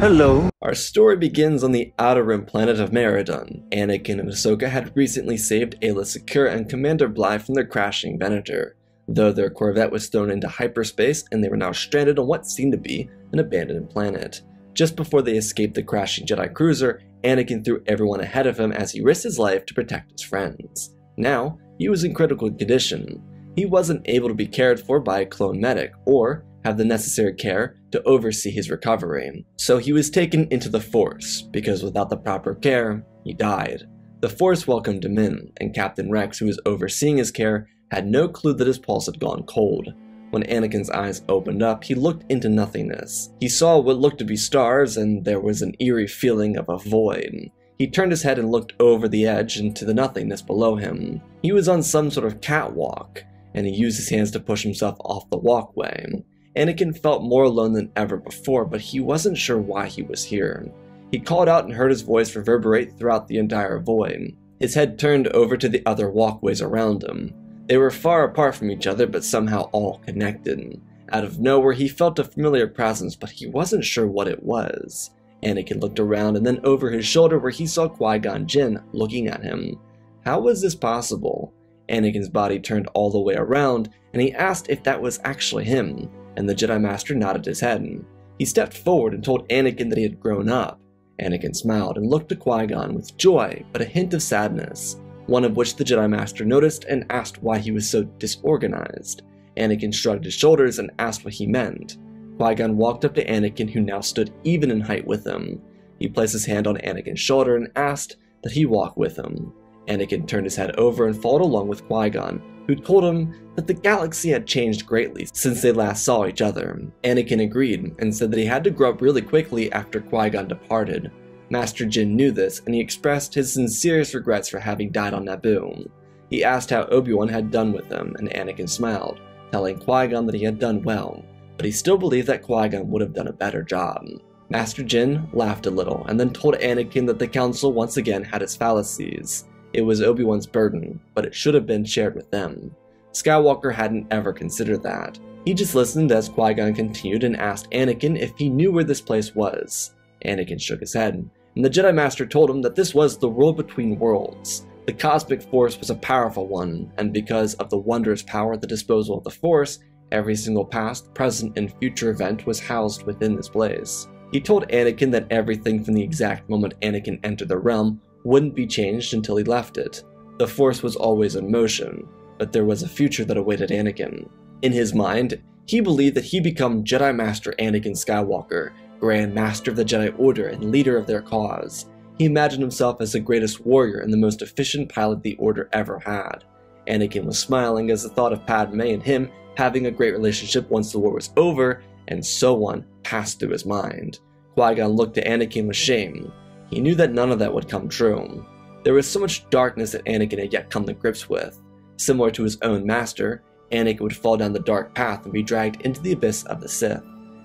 Hello. Our story begins on the outer rim planet of Maridun. Anakin and Ahsoka had recently saved Aayla Secura and Commander Bly from their crashing Venator, though their Corvette was thrown into hyperspace and they were now stranded on what seemed to be an abandoned planet. Just before they escaped the crashing Jedi cruiser, Anakin threw everyone ahead of him as he risked his life to protect his friends. Now, he was in critical condition. He wasn't able to be cared for by a clone medic, or have the necessary care to oversee his recovery. So he was taken into the Force, because without the proper care, he died. The Force welcomed him in, and Captain Rex, who was overseeing his care, had no clue that his pulse had gone cold. When Anakin's eyes opened up, he looked into nothingness. He saw what looked to be stars, and there was an eerie feeling of a void. He turned his head and looked over the edge into the nothingness below him. He was on some sort of catwalk, and he used his hands to push himself off the walkway. Anakin felt more alone than ever before, but he wasn't sure why he was here. He called out and heard his voice reverberate throughout the entire void. His head turned over to the other walkways around him. They were far apart from each other, but somehow all connected. Out of nowhere, he felt a familiar presence, but he wasn't sure what it was. Anakin looked around and then over his shoulder where he saw Qui-Gon Jinn looking at him. How was this possible? Anakin's body turned all the way around, and he asked if that was actually him and the Jedi Master nodded his head. He stepped forward and told Anakin that he had grown up. Anakin smiled and looked at Qui-Gon with joy, but a hint of sadness, one of which the Jedi Master noticed and asked why he was so disorganized. Anakin shrugged his shoulders and asked what he meant. Qui-Gon walked up to Anakin, who now stood even in height with him. He placed his hand on Anakin's shoulder and asked that he walk with him. Anakin turned his head over and followed along with Qui-Gon, who told him that the galaxy had changed greatly since they last saw each other. Anakin agreed and said that he had to grow up really quickly after Qui-Gon departed. Master Jinn knew this, and he expressed his sincerest regrets for having died on Naboo. He asked how Obi-Wan had done with him, and Anakin smiled, telling Qui-Gon that he had done well, but he still believed that Qui-Gon would have done a better job. Master Jinn laughed a little, and then told Anakin that the Council once again had its fallacies. It was Obi-Wan's burden, but it should have been shared with them. Skywalker hadn't ever considered that. He just listened as Qui-Gon continued and asked Anakin if he knew where this place was. Anakin shook his head, and the Jedi Master told him that this was the world between worlds. The cosmic force was a powerful one, and because of the wondrous power at the disposal of the force, every single past, present, and future event was housed within this place. He told Anakin that everything from the exact moment Anakin entered the realm wouldn't be changed until he left it. The Force was always in motion, but there was a future that awaited Anakin. In his mind, he believed that he'd become Jedi Master Anakin Skywalker, Grand Master of the Jedi Order and leader of their cause. He imagined himself as the greatest warrior and the most efficient pilot the Order ever had. Anakin was smiling as the thought of Padme and him having a great relationship once the war was over, and so on, passed through his mind. Qui-Gon looked at Anakin with shame. He knew that none of that would come true. There was so much darkness that Anakin had yet come to grips with. Similar to his own master, Anakin would fall down the dark path and be dragged into the abyss of the Sith.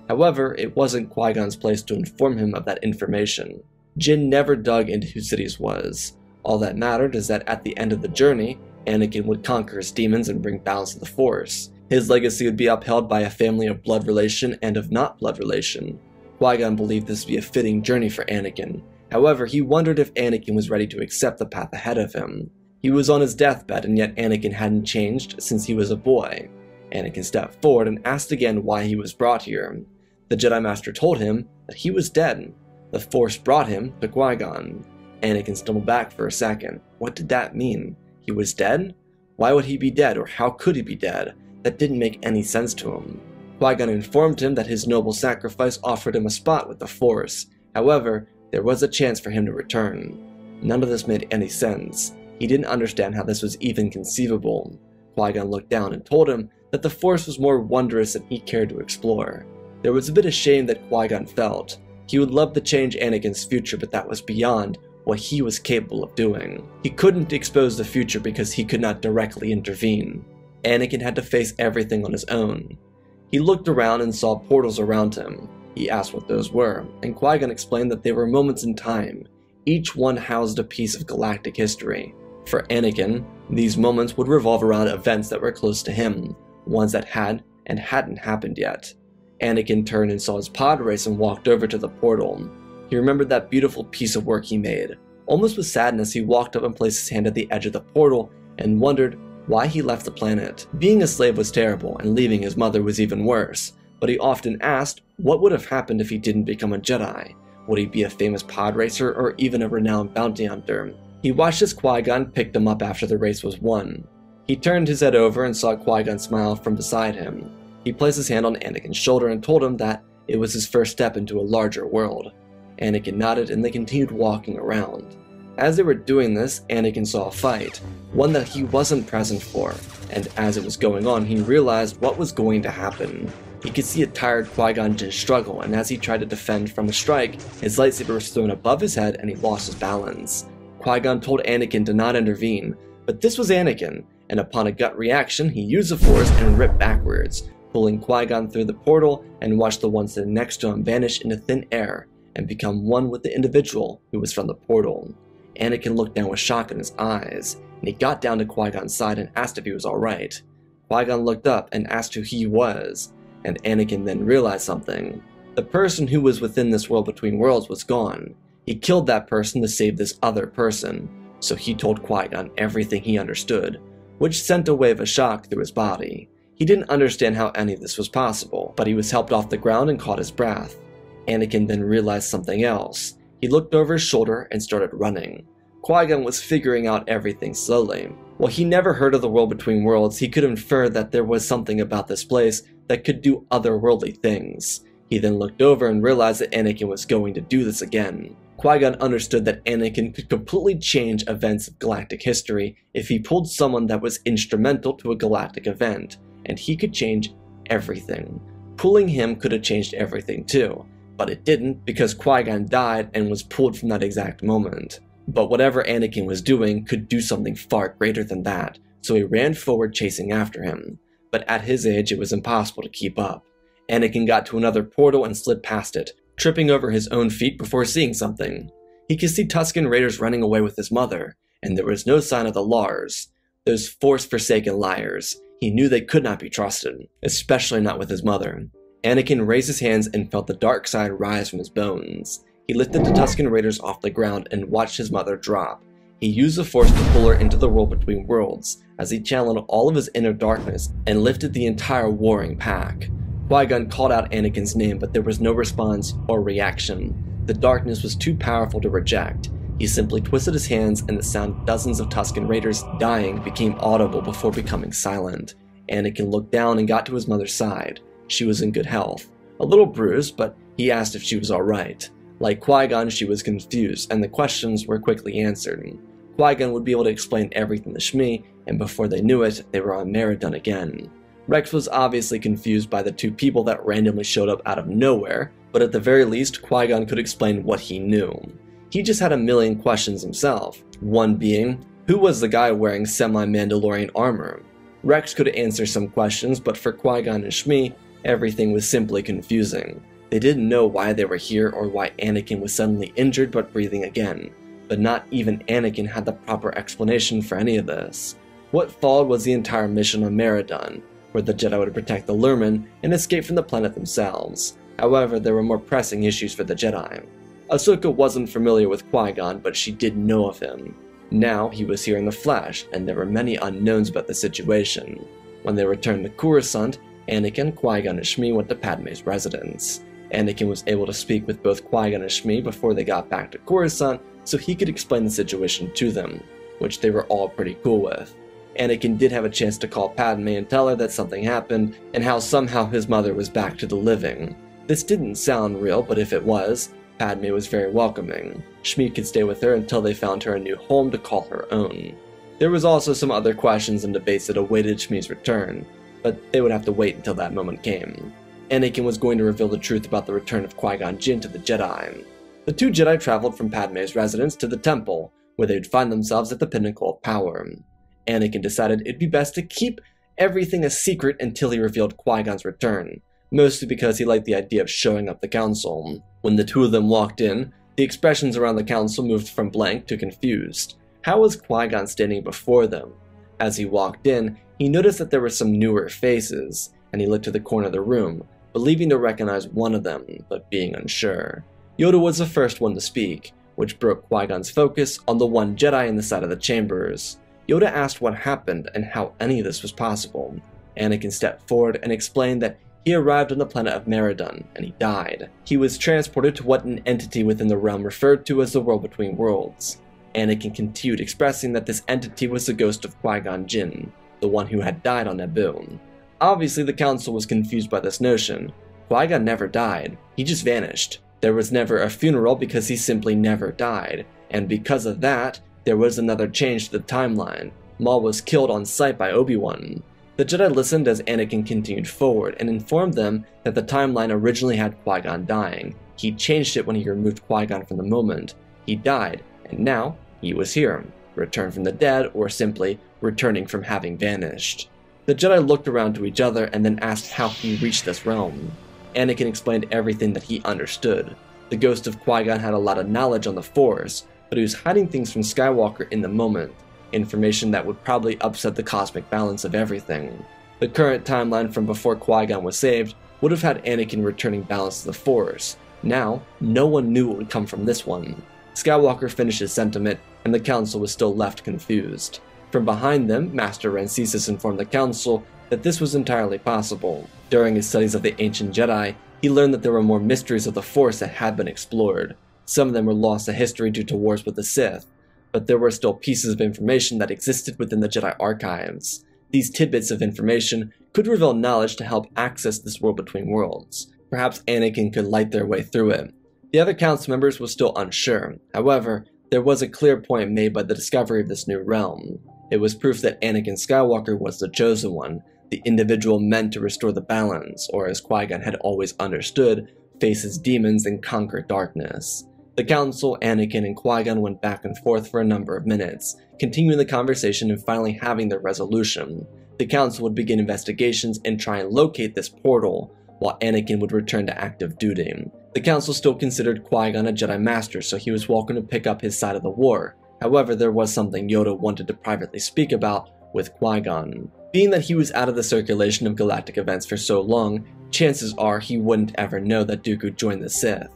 However, it wasn't Qui-Gon's place to inform him of that information. Jinn never dug into who Sidious was. All that mattered is that at the end of the journey, Anakin would conquer his demons and bring balance to the Force. His legacy would be upheld by a family of blood relation and of not blood relation. Qui-Gon believed this to be a fitting journey for Anakin, However, he wondered if Anakin was ready to accept the path ahead of him. He was on his deathbed, and yet Anakin hadn't changed since he was a boy. Anakin stepped forward and asked again why he was brought here. The Jedi Master told him that he was dead. The Force brought him to Qui-Gon. Anakin stumbled back for a second. What did that mean? He was dead? Why would he be dead, or how could he be dead? That didn't make any sense to him. Qui-Gon informed him that his noble sacrifice offered him a spot with the Force. However, there was a chance for him to return. None of this made any sense. He didn't understand how this was even conceivable. Qui-Gon looked down and told him that the Force was more wondrous than he cared to explore. There was a bit of shame that Qui-Gon felt. He would love to change Anakin's future, but that was beyond what he was capable of doing. He couldn't expose the future because he could not directly intervene. Anakin had to face everything on his own. He looked around and saw portals around him. He asked what those were, and Qui-Gon explained that they were moments in time. Each one housed a piece of galactic history. For Anakin, these moments would revolve around events that were close to him, ones that had and hadn't happened yet. Anakin turned and saw his pod race and walked over to the portal. He remembered that beautiful piece of work he made. Almost with sadness, he walked up and placed his hand at the edge of the portal and wondered why he left the planet. Being a slave was terrible, and leaving his mother was even worse, but he often asked what would have happened if he didn't become a Jedi. Would he be a famous pod racer or even a renowned bounty hunter? He watched as Qui Gon picked him up after the race was won. He turned his head over and saw Qui Gon smile from beside him. He placed his hand on Anakin's shoulder and told him that it was his first step into a larger world. Anakin nodded and they continued walking around. As they were doing this, Anakin saw a fight, one that he wasn't present for, and as it was going on, he realized what was going to happen. He could see a tired Qui-Gon Jinn struggle, and as he tried to defend from a strike, his lightsaber was thrown above his head and he lost his balance. Qui-Gon told Anakin to not intervene, but this was Anakin, and upon a gut reaction, he used the Force and ripped backwards, pulling Qui-Gon through the portal and watched the one sitting next to him vanish into thin air and become one with the individual who was from the portal. Anakin looked down with shock in his eyes, and he got down to Qui-Gon's side and asked if he was alright. Qui-Gon looked up and asked who he was, and Anakin then realized something. The person who was within this world between worlds was gone. He killed that person to save this other person, so he told Qui-Gon everything he understood, which sent a wave of shock through his body. He didn't understand how any of this was possible, but he was helped off the ground and caught his breath. Anakin then realized something else. He looked over his shoulder and started running. Qui-Gon was figuring out everything slowly. While he never heard of the world between worlds, he could infer that there was something about this place that could do otherworldly things. He then looked over and realized that Anakin was going to do this again. Qui-Gon understood that Anakin could completely change events of galactic history if he pulled someone that was instrumental to a galactic event, and he could change everything. Pulling him could have changed everything too, but it didn't because Qui-Gon died and was pulled from that exact moment. But whatever Anakin was doing could do something far greater than that, so he ran forward chasing after him. But at his age, it was impossible to keep up. Anakin got to another portal and slid past it, tripping over his own feet before seeing something. He could see Tusken Raiders running away with his mother, and there was no sign of the Lars, those force-forsaken liars. He knew they could not be trusted, especially not with his mother. Anakin raised his hands and felt the dark side rise from his bones. He lifted the Tusken Raiders off the ground and watched his mother drop. He used the Force to pull her into the world between worlds, as he channeled all of his inner darkness and lifted the entire warring pack. Qui-Gon called out Anakin's name, but there was no response or reaction. The darkness was too powerful to reject. He simply twisted his hands, and the sound of dozens of Tusken Raiders dying became audible before becoming silent. Anakin looked down and got to his mother's side. She was in good health. A little bruised, but he asked if she was alright. Like Qui-Gon, she was confused, and the questions were quickly answered. Qui-Gon would be able to explain everything to Shmi, and before they knew it, they were on Maridun again. Rex was obviously confused by the two people that randomly showed up out of nowhere, but at the very least, Qui-Gon could explain what he knew. He just had a million questions himself, one being, who was the guy wearing semi-Mandalorian armor? Rex could answer some questions, but for Qui-Gon and Shmi, everything was simply confusing. They didn't know why they were here or why Anakin was suddenly injured but breathing again, but not even Anakin had the proper explanation for any of this. What followed was the entire mission on Maridun, where the Jedi would protect the Lurmen and escape from the planet themselves. However, there were more pressing issues for the Jedi. Ahsoka wasn't familiar with Qui-Gon, but she did know of him. Now he was here in the flesh, and there were many unknowns about the situation. When they returned to Coruscant, Anakin, Qui-Gon, and Shmi went to Padme's residence. Anakin was able to speak with both Qui-Gon and Shmi before they got back to Coruscant, so he could explain the situation to them, which they were all pretty cool with. Anakin did have a chance to call Padme and tell her that something happened, and how somehow his mother was back to the living. This didn't sound real, but if it was, Padme was very welcoming. Shmi could stay with her until they found her a new home to call her own. There was also some other questions and debates that awaited Shmi's return, but they would have to wait until that moment came. Anakin was going to reveal the truth about the return of Qui-Gon Jinn to the Jedi. The two Jedi traveled from Padme's residence to the temple, where they would find themselves at the pinnacle of power. Anakin decided it'd be best to keep everything a secret until he revealed Qui-Gon's return, mostly because he liked the idea of showing up the council. When the two of them walked in, the expressions around the council moved from blank to confused. How was Qui-Gon standing before them? As he walked in, he noticed that there were some newer faces, and he looked to the corner of the room, believing to recognize one of them, but being unsure. Yoda was the first one to speak, which broke Qui-Gon's focus on the one Jedi in the side of the chambers. Yoda asked what happened and how any of this was possible. Anakin stepped forward and explained that he arrived on the planet of Maridun, and he died. He was transported to what an entity within the realm referred to as the World Between Worlds. Anakin continued expressing that this entity was the ghost of Qui-Gon Jinn, the one who had died on Naboo. Obviously, the Council was confused by this notion. Qui-Gon never died, he just vanished. There was never a funeral because he simply never died, and because of that, there was another change to the timeline. Maul was killed on sight by Obi-Wan. The Jedi listened as Anakin continued forward and informed them that the timeline originally had Qui-Gon dying. He changed it when he removed Qui-Gon from the moment. He died, and now he was here, returned from the dead, or simply returning from having vanished. The Jedi looked around to each other and then asked how he reached this realm. Anakin explained everything that he understood. The ghost of Qui-Gon had a lot of knowledge on the Force, but he was hiding things from Skywalker in the moment, information that would probably upset the cosmic balance of everything. The current timeline from before Qui-Gon was saved would have had Anakin returning balance to the Force. Now, no one knew what would come from this one. Skywalker finished his sentiment, and the Council was still left confused. From behind them, Master Rancisis informed the Council that this was entirely possible. During his studies of the ancient Jedi, he learned that there were more mysteries of the Force that had been explored. Some of them were lost to history due to wars with the Sith, but there were still pieces of information that existed within the Jedi archives. These tidbits of information could reveal knowledge to help access this world between worlds. Perhaps Anakin could light their way through it. The other council members were still unsure. However, there was a clear point made by the discovery of this new realm. It was proof that Anakin Skywalker was the chosen one, the individual meant to restore the balance, or as Qui-Gon had always understood, face his demons and conquer darkness. The Council, Anakin, and Qui-Gon went back and forth for a number of minutes, continuing the conversation and finally having their resolution. The Council would begin investigations and try and locate this portal, while Anakin would return to active duty. The Council still considered Qui-Gon a Jedi Master, so he was welcome to pick up his side of the war. However, there was something Yoda wanted to privately speak about with Qui-Gon. Being that he was out of the circulation of galactic events for so long, chances are he wouldn't ever know that Dooku joined the Sith.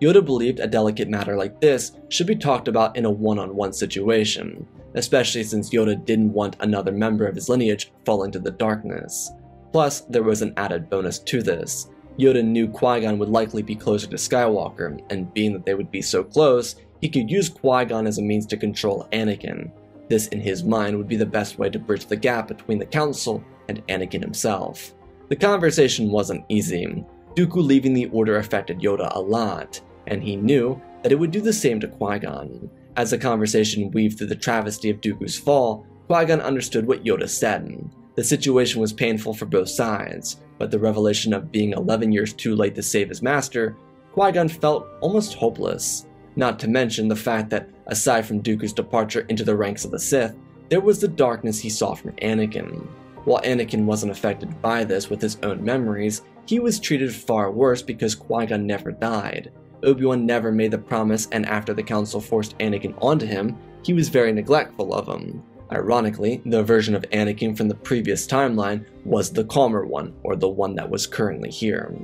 Yoda believed a delicate matter like this should be talked about in a one-on-one situation, especially since Yoda didn't want another member of his lineage falling to the darkness. Plus, there was an added bonus to this. Yoda knew Qui-Gon would likely be closer to Skywalker, and being that they would be so close, he could use Qui-Gon as a means to control Anakin. This, in his mind, would be the best way to bridge the gap between the Council and Anakin himself. The conversation wasn't easy. Dooku leaving the Order affected Yoda a lot, and he knew that it would do the same to Qui-Gon. As the conversation weaved through the travesty of Dooku's fall, Qui-Gon understood what Yoda said. The situation was painful for both sides, but the revelation of being 11 years too late to save his master, Qui-Gon felt almost hopeless. Not to mention the fact that, aside from Dooku's departure into the ranks of the Sith, there was the darkness he saw from Anakin. While Anakin wasn't affected by this with his own memories, he was treated far worse because Qui-Gon never died. Obi-Wan never made the promise, and after the Council forced Anakin onto him, he was very neglectful of him. Ironically, the version of Anakin from the previous timeline was the calmer one, or the one that was currently here.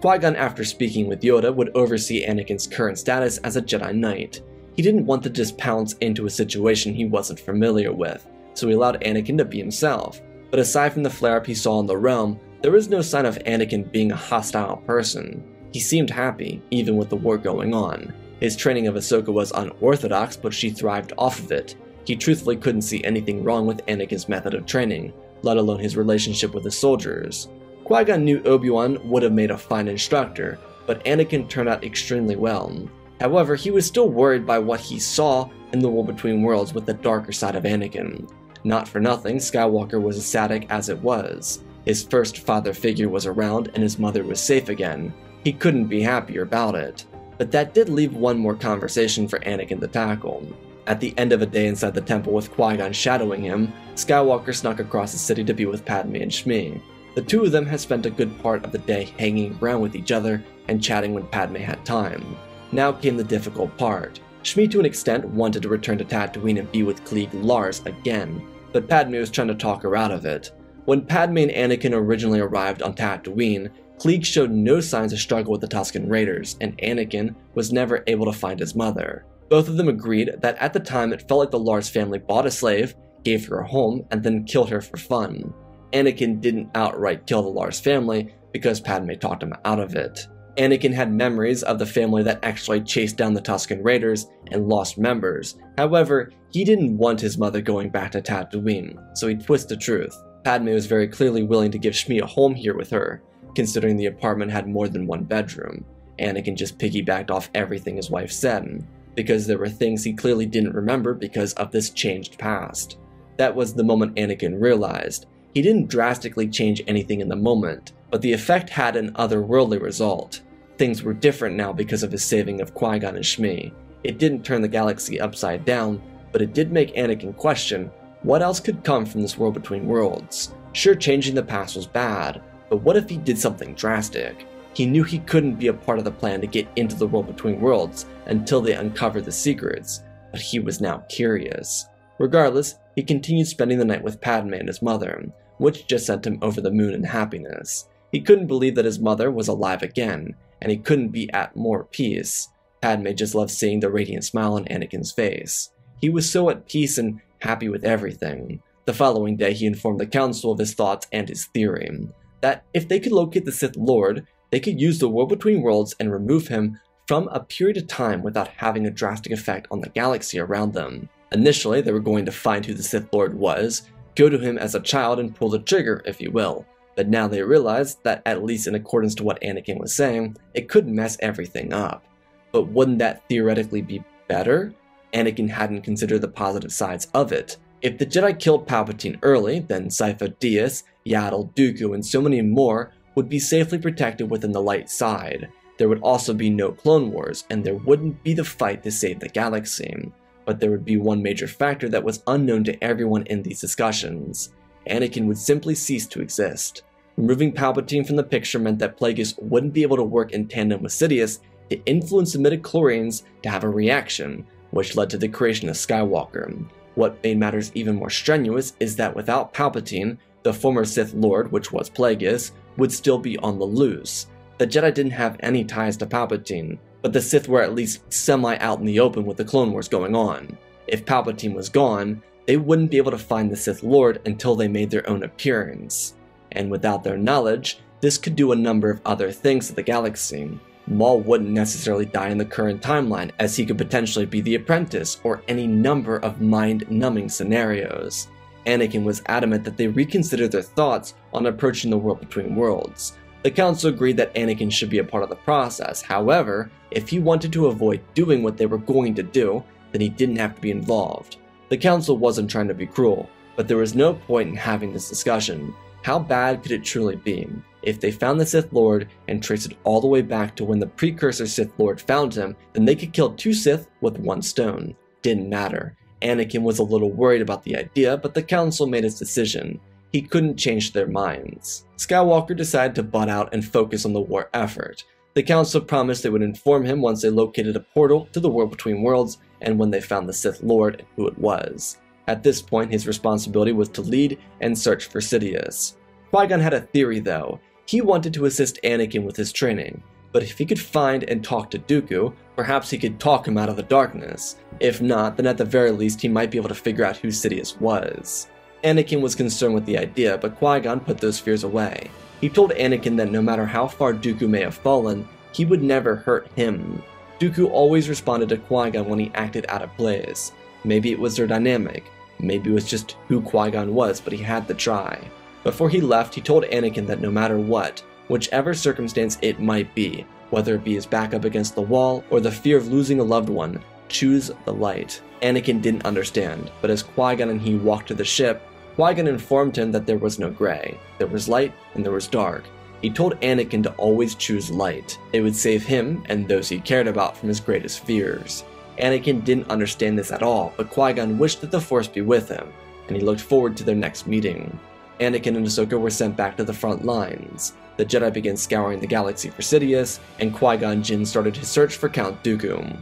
Qui-Gon, after speaking with Yoda, would oversee Anakin's current status as a Jedi Knight. He didn't want to just pounce into a situation he wasn't familiar with, so he allowed Anakin to be himself. But aside from the flare-up he saw in the realm, there was no sign of Anakin being a hostile person. He seemed happy, even with the war going on. His training of Ahsoka was unorthodox, but she thrived off of it. He truthfully couldn't see anything wrong with Anakin's method of training, let alone his relationship with the soldiers. Qui-Gon knew Obi-Wan would have made a fine instructor, but Anakin turned out extremely well. However, he was still worried by what he saw in the War Between Worlds with the darker side of Anakin. Not for nothing, Skywalker was ecstatic as it was. His first father figure was around and his mother was safe again, he couldn't be happier about it. But that did leave one more conversation for Anakin to tackle. At the end of a day inside the temple with Qui-Gon shadowing him, Skywalker snuck across the city to be with Padme and Shmi. The two of them had spent a good part of the day hanging around with each other and chatting when Padme had time. Now came the difficult part. Shmi to an extent wanted to return to Tatooine and be with Cliegg Lars again, but Padme was trying to talk her out of it. When Padme and Anakin originally arrived on Tatooine, Cliegg showed no signs of struggle with the Tusken Raiders, and Anakin was never able to find his mother. Both of them agreed that at the time it felt like the Lars family bought a slave, gave her a home, and then killed her for fun. Anakin didn't outright kill the Lars family because Padme talked him out of it. Anakin had memories of the family that actually chased down the Tusken Raiders and lost members. However, he didn't want his mother going back to Tatooine, so he twisted the truth. Padme was very clearly willing to give Shmi a home here with her, considering the apartment had more than one bedroom. Anakin just piggybacked off everything his wife said, because there were things he clearly didn't remember because of this changed past. That was the moment Anakin realized. He didn't drastically change anything in the moment, but the effect had an otherworldly result. Things were different now because of his saving of Qui-Gon and Shmi. It didn't turn the galaxy upside down, but it did make Anakin question what else could come from this world between worlds. Sure, changing the past was bad, but what if he did something drastic? He knew he couldn't be a part of the plan to get into the world between worlds until they uncovered the secrets, but he was now curious. Regardless, he continued spending the night with Padme and his mother, which just sent him over the moon in happiness. He couldn't believe that his mother was alive again, and he couldn't be at more peace. Padme just loved seeing the radiant smile on Anakin's face. He was so at peace and happy with everything. The following day, he informed the Council of his thoughts and his theory that if they could locate the Sith Lord, they could use the World Between Worlds and remove him from a period of time without having a drastic effect on the galaxy around them. Initially, they were going to find who the Sith Lord was, go to him as a child and pull the trigger, if you will, but now they realized that, at least in accordance to what Anakin was saying, it could mess everything up. But wouldn't that theoretically be better? Anakin hadn't considered the positive sides of it. If the Jedi killed Palpatine early, then Sifo Dyas, Yaddle, Dooku, and so many more would be safely protected within the light side. There would also be no Clone Wars, and there wouldn't be the fight to save the galaxy. But there would be one major factor that was unknown to everyone in these discussions. Anakin would simply cease to exist. Removing Palpatine from the picture meant that Plagueis wouldn't be able to work in tandem with Sidious to influence the midichlorians to have a reaction, which led to the creation of Skywalker. What made matters even more strenuous is that without Palpatine, the former Sith Lord, which was Plagueis, would still be on the loose. The Jedi didn't have any ties to Palpatine, but the Sith were at least semi out in the open with the Clone Wars going on. If Palpatine was gone, they wouldn't be able to find the Sith Lord until they made their own appearance and without their knowledge, this could do a number of other things to the galaxy. Maul wouldn't necessarily die in the current timeline, as he could potentially be the apprentice or any number of mind numbing scenarios. Anakin was adamant that they reconsider their thoughts on approaching the world between worlds. The Council agreed that Anakin should be a part of the process, however, if he wanted to avoid doing what they were going to do, then he didn't have to be involved. The Council wasn't trying to be cruel, but there was no point in having this discussion. How bad could it truly be? If they found the Sith Lord and traced it all the way back to when the precursor Sith Lord found him, then they could kill two Sith with one stone. Didn't matter. Anakin was a little worried about the idea, but the Council made its decision. He couldn't change their minds. Skywalker decided to butt out and focus on the war effort. The Council promised they would inform him once they located a portal to the world between worlds and when they found the Sith Lord and who it was. At this point, his responsibility was to lead and search for Sidious. Qui-Gon had a theory though. He wanted to assist Anakin with his training, but if he could find and talk to Dooku, perhaps he could talk him out of the darkness. If not, then at the very least he might be able to figure out who Sidious was. Anakin was concerned with the idea, but Qui-Gon put those fears away. He told Anakin that no matter how far Dooku may have fallen, he would never hurt him. Dooku always responded to Qui-Gon when he acted out of place. Maybe it was their dynamic, Maybe it was just who Qui Gon was, but he had to try. Before he left, he told Anakin that no matter what, whichever circumstance it might be, whether it be his back up against the wall or the fear of losing a loved one, choose the light. Anakin didn't understand, but as Qui Gon and he walked to the ship, Qui Gon informed him that there was no gray. There was light and there was dark. He told Anakin to always choose light. It would save him and those he cared about from his greatest fears. Anakin didn't understand this at all, but Qui-Gon wished that the Force be with him, and he looked forward to their next meeting. Anakin and Ahsoka were sent back to the front lines. The Jedi began scouring the galaxy for Sidious, and Qui-Gon Jinn started his search for Count Dooku.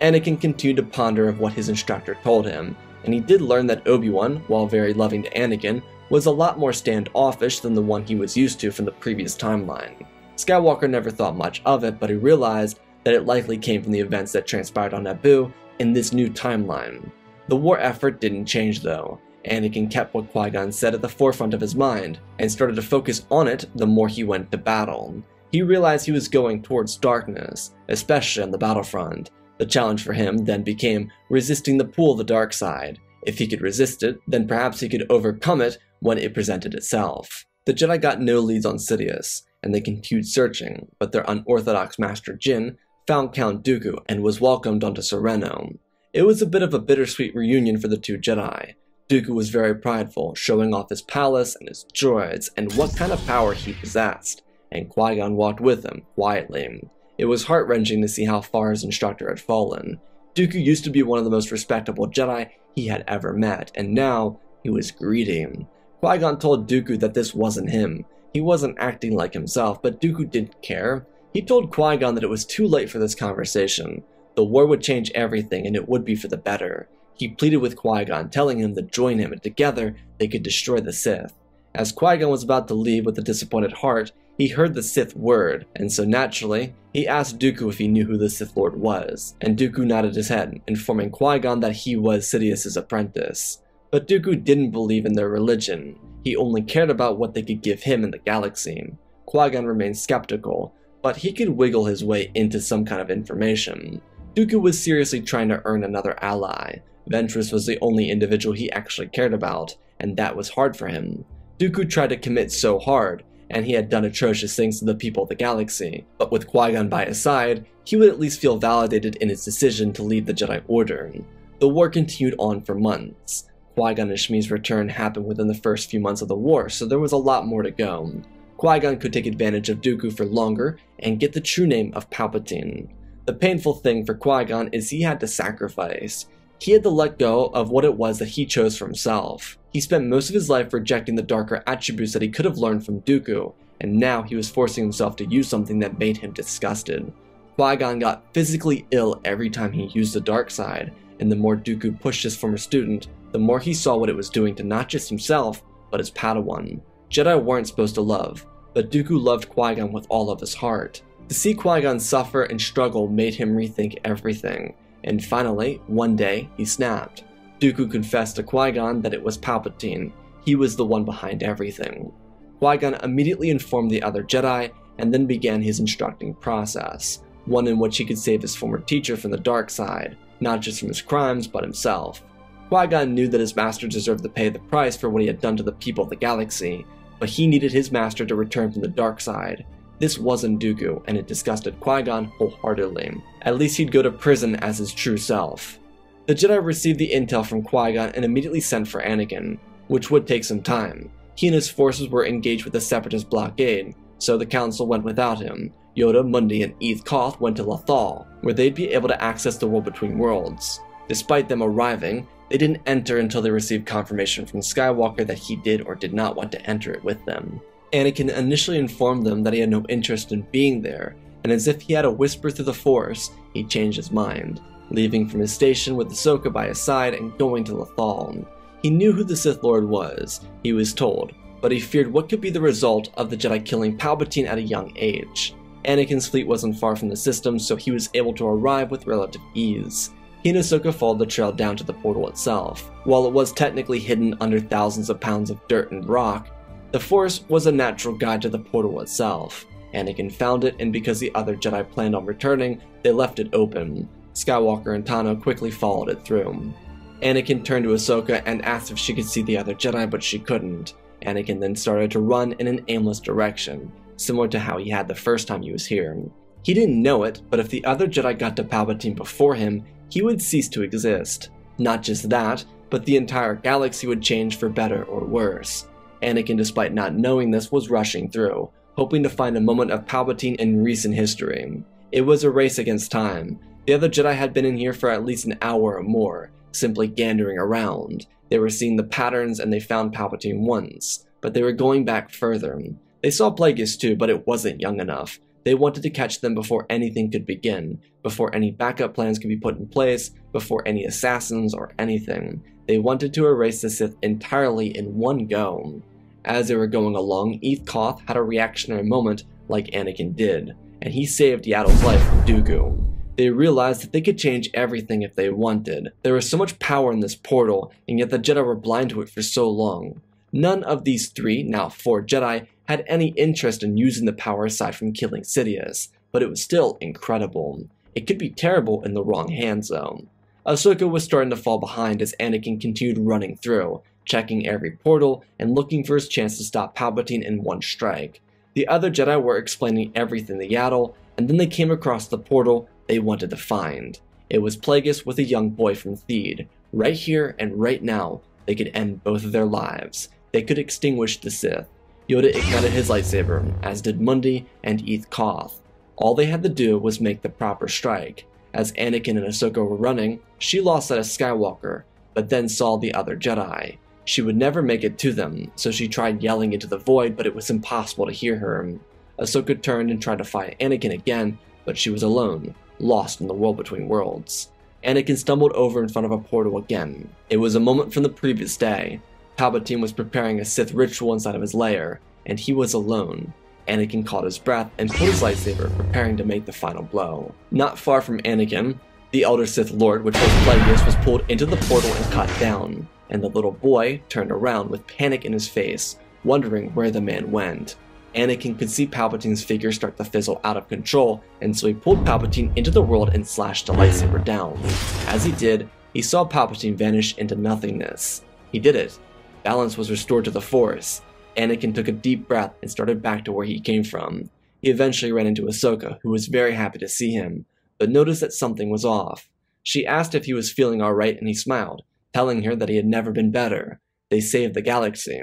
Anakin continued to ponder of what his instructor told him, and he did learn that Obi-Wan, while very loving to Anakin, was a lot more standoffish than the one he was used to from the previous timeline. Skywalker never thought much of it, but he realized that it likely came from the events that transpired on Naboo in this new timeline. The war effort didn't change though. Anakin kept what Qui-Gon said at the forefront of his mind, and started to focus on it the more he went to battle. He realized he was going towards darkness, especially on the battlefront. The challenge for him then became resisting the pull of the dark side. If he could resist it, then perhaps he could overcome it when it presented itself. The Jedi got no leads on Sidious, and they continued searching, but their unorthodox master Jinn found Count Dooku and was welcomed onto Serenno. It was a bit of a bittersweet reunion for the two Jedi. Dooku was very prideful, showing off his palace and his droids and what kind of power he possessed, and Qui-Gon walked with him, quietly. It was heart-wrenching to see how far his instructor had fallen. Dooku used to be one of the most respectable Jedi he had ever met, and now he was greedy. Qui-Gon told Dooku that this wasn't him. He wasn't acting like himself, but Dooku didn't care. He told Qui-Gon that it was too late for this conversation. The war would change everything, and it would be for the better. He pleaded with Qui-Gon, telling him to join him, and together they could destroy the Sith. As Qui-Gon was about to leave with a disappointed heart, he heard the Sith word, and so naturally, he asked Dooku if he knew who the Sith Lord was, and Dooku nodded his head, informing Qui-Gon that he was Sidious's apprentice. But Dooku didn't believe in their religion, he only cared about what they could give him in the galaxy. Qui-Gon remained skeptical, but he could wiggle his way into some kind of information. Dooku was seriously trying to earn another ally. Ventress was the only individual he actually cared about, and that was hard for him. Dooku tried to commit so hard, and he had done atrocious things to the people of the galaxy, but with Qui-Gon by his side, he would at least feel validated in his decision to leave the Jedi Order. The war continued on for months. Qui-Gon and Shmi's return happened within the first few months of the war, so there was a lot more to go. Qui-Gon could take advantage of Dooku for longer and get the true name of Palpatine. The painful thing for Qui-Gon is he had to sacrifice. He had to let go of what it was that he chose for himself. He spent most of his life rejecting the darker attributes that he could have learned from Dooku, and now he was forcing himself to use something that made him disgusted. Qui-Gon got physically ill every time he used the dark side, and the more Dooku pushed his former student, the more he saw what it was doing to not just himself, but his Padawan. Jedi weren't supposed to love, but Dooku loved Qui-Gon with all of his heart. To see Qui-Gon suffer and struggle made him rethink everything, and finally, one day, he snapped. Dooku confessed to Qui-Gon that it was Palpatine. He was the one behind everything. Qui-Gon immediately informed the other Jedi, and then began his instructing process, one in which he could save his former teacher from the dark side, not just from his crimes, but himself. Qui-Gon knew that his master deserved to pay the price for what he had done to the people of the galaxy, but he needed his master to return from the dark side. This wasn't Dooku, and it disgusted Qui-Gon wholeheartedly. At least he'd go to prison as his true self. The Jedi received the intel from Qui-Gon and immediately sent for Anakin, which would take some time. He and his forces were engaged with the Separatist blockade, so the Council went without him. Yoda, Mundi, and Eeth Koth went to Lothal, where they'd be able to access the world between worlds. Despite them arriving, they didn't enter until they received confirmation from Skywalker that he did or did not want to enter it with them. Anakin initially informed them that he had no interest in being there, and as if he had a whisper through the Force, he changed his mind, leaving from his station with Ahsoka by his side and going to Lothal. He knew who the Sith Lord was, he was told, but he feared what could be the result of the Jedi killing Palpatine at a young age. Anakin's fleet wasn't far from the system, so he was able to arrive with relative ease. He and Ahsoka followed the trail down to the portal itself. While it was technically hidden under thousands of pounds of dirt and rock, the Force was a natural guide to the portal itself. Anakin found it, and because the other Jedi planned on returning, they left it open. Skywalker and Tano quickly followed it through. Anakin turned to Ahsoka and asked if she could see the other Jedi, but she couldn't. Anakin then started to run in an aimless direction, similar to how he had the first time he was here. He didn't know it, but if the other Jedi got to Palpatine before him, he would cease to exist. Not just that, but the entire galaxy would change for better or worse. Anakin, despite not knowing this, was rushing through, hoping to find a moment of Palpatine in recent history. It was a race against time. The other Jedi had been in here for at least an hour or more, simply gandering around. They were seeing the patterns and they found Palpatine once, but they were going back further. They saw Plagueis too, but it wasn't young enough. They wanted to catch them before anything could begin, before any backup plans could be put in place, before any assassins or anything. They wanted to erase the Sith entirely in one go. As they were going along, Eeth Koth had a reactionary moment like Anakin did, and he saved Yaddle's life from Dooku. They realized that they could change everything if they wanted. There was so much power in this portal, and yet the Jedi were blind to it for so long. None of these three, now four Jedi, had any interest in using the power aside from killing Sidious, but it was still incredible. It could be terrible in the wrong hands though. Ahsoka was starting to fall behind as Anakin continued running through, checking every portal and looking for his chance to stop Palpatine in one strike. The other Jedi were explaining everything to Yaddle, and then they came across the portal they wanted to find. It was Plagueis with a young boy from Theed. Right here and right now, they could end both of their lives. They could extinguish the Sith. Yoda ignited his lightsaber, as did Mundi and Eeth Koth. All they had to do was make the proper strike. As Anakin and Ahsoka were running, she lost sight of Skywalker, but then saw the other Jedi. She would never make it to them, so she tried yelling into the void, but it was impossible to hear her. Ahsoka turned and tried to fight Anakin again, but she was alone, lost in the world between worlds. Anakin stumbled over in front of a portal again. It was a moment from the previous day. Palpatine was preparing a Sith ritual inside of his lair, and he was alone. Anakin caught his breath and pulled his lightsaber, preparing to make the final blow. Not far from Anakin, the Elder Sith Lord, which was Plagueis, was pulled into the portal and cut down and the little boy turned around with panic in his face, wondering where the man went. Anakin could see Palpatine's figure start to fizzle out of control, and so he pulled Palpatine into the world and slashed the lightsaber down. As he did, he saw Palpatine vanish into nothingness. He did it. Balance was restored to the Force. Anakin took a deep breath and started back to where he came from. He eventually ran into Ahsoka, who was very happy to see him, but noticed that something was off. She asked if he was feeling alright, and he smiled telling her that he had never been better. They saved the galaxy.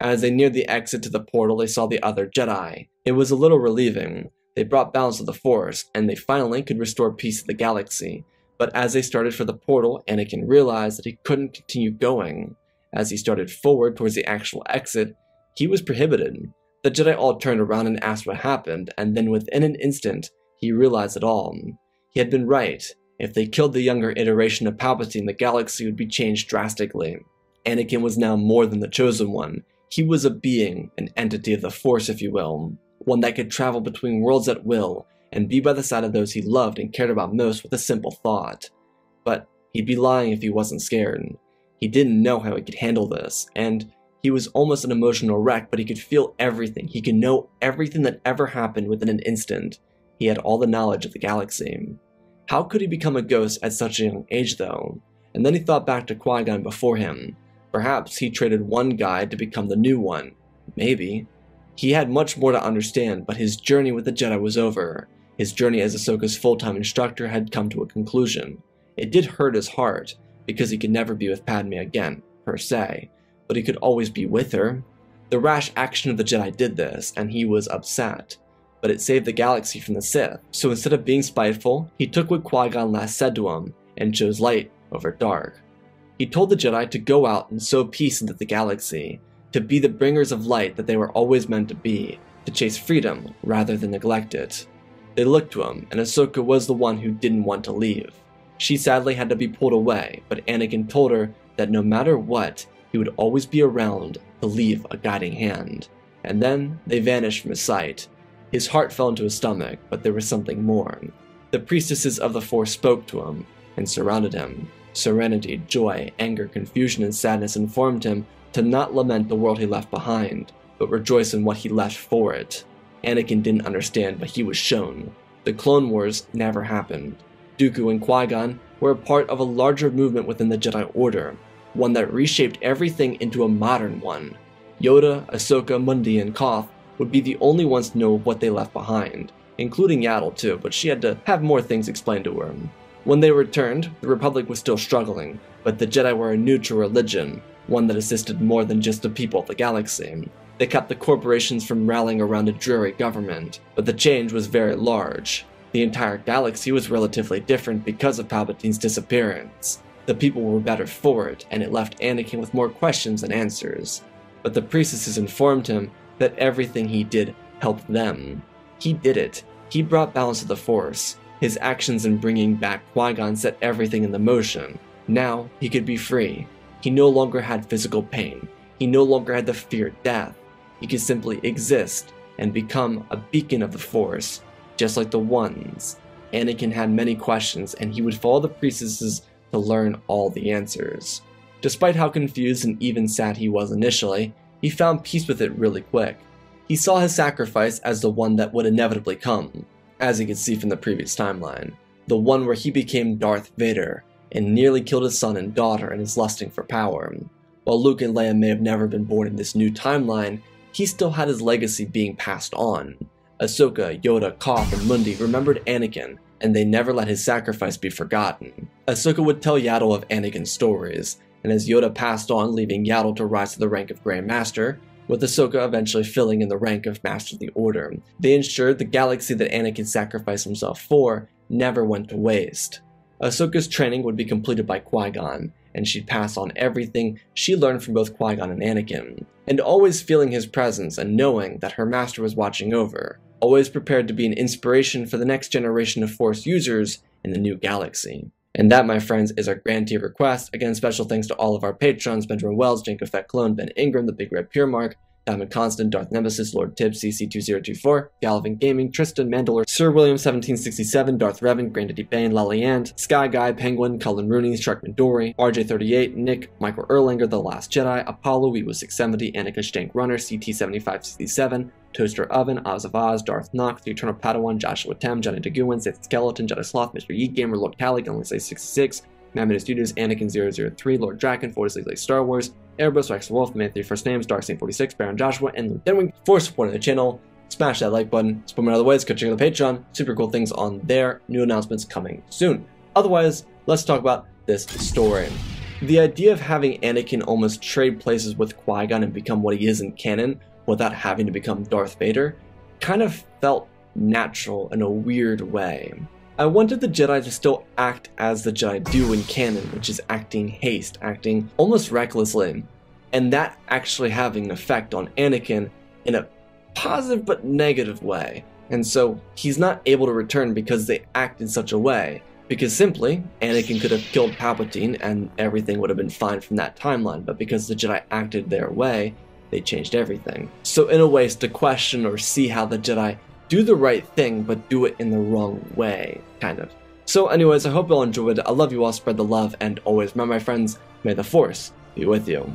As they neared the exit to the portal, they saw the other Jedi. It was a little relieving. They brought balance to the Force, and they finally could restore peace to the galaxy. But as they started for the portal, Anakin realized that he couldn't continue going. As he started forward towards the actual exit, he was prohibited. The Jedi all turned around and asked what happened, and then within an instant, he realized it all. He had been right. If they killed the younger iteration of Palpatine, the galaxy would be changed drastically. Anakin was now more than the Chosen One. He was a being, an entity of the Force, if you will, one that could travel between worlds at will and be by the side of those he loved and cared about most with a simple thought. But he'd be lying if he wasn't scared. He didn't know how he could handle this, and he was almost an emotional wreck, but he could feel everything. He could know everything that ever happened within an instant. He had all the knowledge of the galaxy. How could he become a ghost at such a young age, though? And then he thought back to Qui Gon before him. Perhaps he traded one guide to become the new one. Maybe. He had much more to understand, but his journey with the Jedi was over. His journey as Ahsoka's full time instructor had come to a conclusion. It did hurt his heart, because he could never be with Padme again, per se, but he could always be with her. The rash action of the Jedi did this, and he was upset but it saved the galaxy from the Sith. So instead of being spiteful, he took what Qui-Gon last said to him and chose light over dark. He told the Jedi to go out and sow peace into the galaxy, to be the bringers of light that they were always meant to be, to chase freedom rather than neglect it. They looked to him, and Ahsoka was the one who didn't want to leave. She sadly had to be pulled away, but Anakin told her that no matter what, he would always be around to leave a guiding hand. And then they vanished from his sight, his heart fell into his stomach, but there was something more. The priestesses of the Force spoke to him and surrounded him. Serenity, joy, anger, confusion, and sadness informed him to not lament the world he left behind, but rejoice in what he left for it. Anakin didn't understand, but he was shown. The Clone Wars never happened. Dooku and Qui-Gon were a part of a larger movement within the Jedi Order, one that reshaped everything into a modern one. Yoda, Ahsoka, Mundi, and Koth would be the only ones to know what they left behind, including Yaddle too, but she had to have more things explained to her. When they returned, the Republic was still struggling, but the Jedi were a neutral religion, one that assisted more than just the people of the galaxy. They kept the corporations from rallying around a dreary government, but the change was very large. The entire galaxy was relatively different because of Palpatine's disappearance. The people were better for it, and it left Anakin with more questions than answers. But the priestesses informed him that everything he did helped them. He did it. He brought balance to the Force. His actions in bringing back Qui-Gon set everything into motion. Now he could be free. He no longer had physical pain. He no longer had to fear of death. He could simply exist, and become a beacon of the Force, just like the ones. Anakin had many questions, and he would follow the priestesses to learn all the answers. Despite how confused and even sad he was initially, he found peace with it really quick. He saw his sacrifice as the one that would inevitably come, as he could see from the previous timeline, the one where he became Darth Vader and nearly killed his son and daughter in his lusting for power. While Luke and Leia may have never been born in this new timeline, he still had his legacy being passed on. Ahsoka, Yoda, Koth, and Mundi remembered Anakin, and they never let his sacrifice be forgotten. Ahsoka would tell Yaddle of Anakin's stories, and as Yoda passed on, leaving Yaddle to rise to the rank of Grand Master, with Ahsoka eventually filling in the rank of Master of the Order, they ensured the galaxy that Anakin sacrificed himself for never went to waste. Ahsoka's training would be completed by Qui-Gon, and she'd pass on everything she learned from both Qui-Gon and Anakin, and always feeling his presence and knowing that her master was watching over, always prepared to be an inspiration for the next generation of Force users in the new galaxy. And that, my friends, is our grand tier request. Again, special thanks to all of our patrons, Benjamin Wells, Janko Fett Clone, Ben Ingram, The Big Red Pure Mark, Diamond Constant, Darth Nemesis, Lord Tibbs, CC2024, Galvin Gaming, Tristan Mandalore, Sir William 1767, Darth Revan, Grandaddy Bane, Laliand, Sky Guy, Penguin, Cullen Rooney, Sharkman Dory, RJ38, Nick, Michael Erlanger, The Last Jedi, Apollo, Weewu 670, Annika Stank Runner, CT7567, Toaster Oven, Oz of Oz, Darth Nox, The Eternal Padawan, Joshua Tem, Johnny DeGuin, Sith Skeleton, Jedi Sloth, Mr. Yeet Gamer, Lord Cali, Gunley 66, Mammoth Studios, Anakin 003, Lord Draken, Force League Star Wars, Airbus, Rex Wolf, Man 3 First Names, Dark Saint 46, Baron Joshua, and Luke Denwing for supporting the channel. Smash that like button, support me in other ways, go check out the Patreon, super cool things on there, new announcements coming soon. Otherwise, let's talk about this story. The idea of having Anakin almost trade places with Qui-Gon and become what he is in canon without having to become Darth Vader kind of felt natural in a weird way. I wanted the Jedi to still act as the Jedi do in canon, which is acting haste, acting almost recklessly, and that actually having an effect on Anakin in a positive but negative way. And so he's not able to return because they act in such a way. Because simply, Anakin could have killed Palpatine and everything would have been fine from that timeline, but because the Jedi acted their way, they changed everything. So in a way, it's to question or see how the Jedi do the right thing, but do it in the wrong way, kind of. So anyways, I hope you all enjoyed. I love you all, spread the love, and always remember, my friends, may the Force be with you.